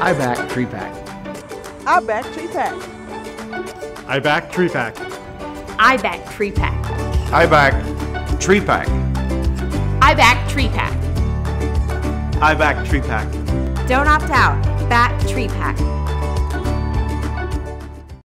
I back TREPAC. I back TREPAC. I back TREPAC. I back TREPAC. I back TREPAC. I back TREPAC. I back TREPAC. Don't opt out. Back TREPAC.